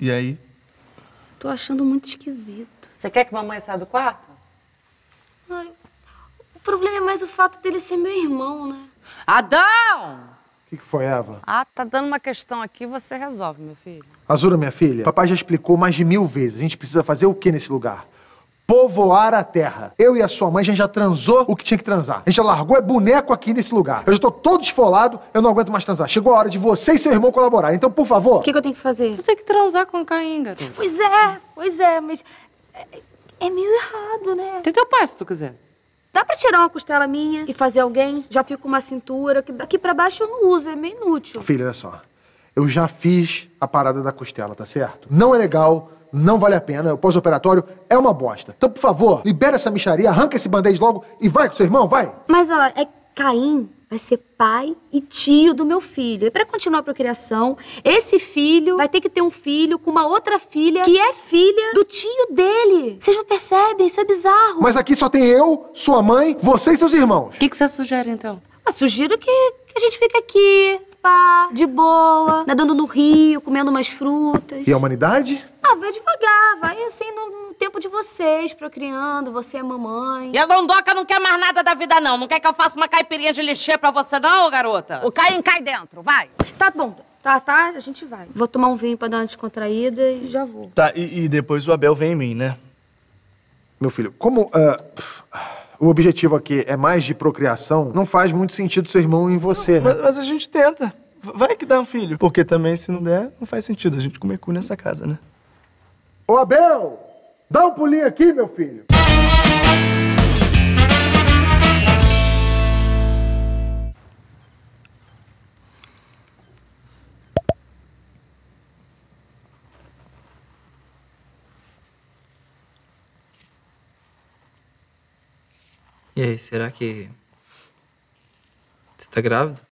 E aí? Tô achando muito esquisito. Você quer que mamãe saia do quarto? Ai, o problema é mais o fato dele ser meu irmão, né? Adão! O que, que foi, Eva? Ah, tá dando uma questão aqui, você resolve, meu filho. Azura, minha filha, papai já explicou mais de mil vezes. A gente precisa fazer o que nesse lugar? Povoar a terra. Eu e a sua mãe, a gente já transou o que tinha que transar. A gente já largou é boneco aqui nesse lugar. Eu já tô todo esfolado, eu não aguento mais transar. Chegou a hora de você e seu irmão colaborar. Então, por favor. O que, que eu tenho que fazer? Tu tem que transar com o garoto. Pois é, pois é, mas é, é meio errado, né? Tem teu pai, se tu quiser. Dá pra tirar uma costela minha e fazer alguém? Já fico com uma cintura, que daqui pra baixo eu não uso, é meio inútil. Filha, olha só. Eu já fiz a parada da costela, tá certo? Não é legal, não vale a pena. O pós-operatório é uma bosta. Então, por favor, libera essa micharia, arranca esse band-aid logo e vai com seu irmão, vai. Mas, ó, é Caim vai ser pai e tio do meu filho. E pra continuar a procriação, esse filho vai ter que ter um filho com uma outra filha que é filha do tio dele. Vocês não percebem? Isso é bizarro. Mas aqui só tem eu, sua mãe, você e seus irmãos. O que, que você sugere, então? Eu sugiro que, que a gente fique aqui, pá, de boa, nadando no rio, comendo umas frutas. E a humanidade? Ah, vai devagar, vai assim no, no tempo de vocês, procriando, você é mamãe. E a Dondoca não quer mais nada da vida, não. Não quer que eu faça uma caipirinha de lixê pra você, não, garota? O Caim cai dentro, vai. Tá bom, tá, tá, a gente vai. Vou tomar um vinho pra dar uma descontraída e já vou. Tá, e, e depois o Abel vem em mim, né? Meu filho, como ah, o objetivo aqui é mais de procriação, não faz muito sentido seu irmão em você, né? Mas, mas a gente tenta. Vai que dá um filho. Porque também, se não der, não faz sentido a gente comer cu nessa casa, né? Ô, Abel! Dá um pulinho aqui, meu filho! E aí, será que. Você tá grávida?